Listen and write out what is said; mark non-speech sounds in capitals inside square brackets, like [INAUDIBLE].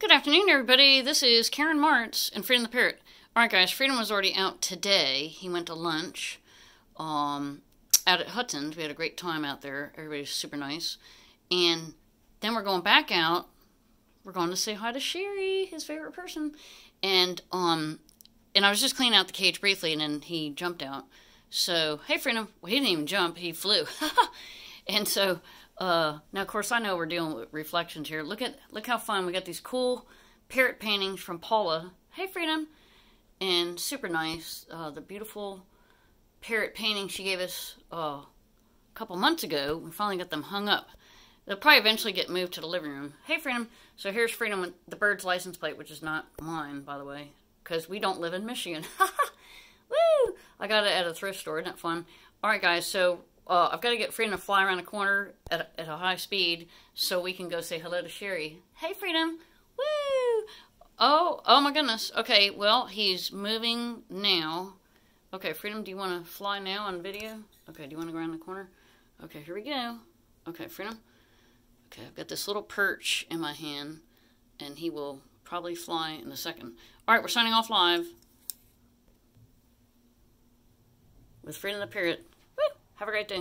Good afternoon, everybody. This is Karen Marts and Freedom the Parrot. All right, guys. Freedom was already out today. He went to lunch um, out at Hudson's. We had a great time out there. Everybody's super nice. And then we're going back out. We're going to say hi to Sherry, his favorite person. And um, and I was just cleaning out the cage briefly, and then he jumped out. So, hey, Freedom. Well, he didn't even jump. He flew. [LAUGHS] and so uh, now, of course, I know we're dealing with reflections here. Look at look how fun we got these cool parrot paintings from Paula. Hey, Freedom, and super nice. Uh, the beautiful parrot painting she gave us uh, a couple months ago. We finally got them hung up. They'll probably eventually get moved to the living room. Hey, Freedom. So here's Freedom with the bird's license plate, which is not mine, by the way, because we don't live in Michigan. [LAUGHS] Woo! I got it at a thrift store. Isn't that fun? All right, guys. So uh, I've got to get Freedom to fly around the corner at a, at a high speed so we can go say hello to Sherry. Hey, Freedom. Woo! Oh, oh my goodness. Okay, well, he's moving now. Okay, Freedom, do you want to fly now on video? Okay, do you want to go around the corner? Okay, here we go. Okay, Freedom. Okay, I've got this little perch in my hand, and he will probably fly in a second. All right, we're signing off live with Freedom the Parrot. Have a great day.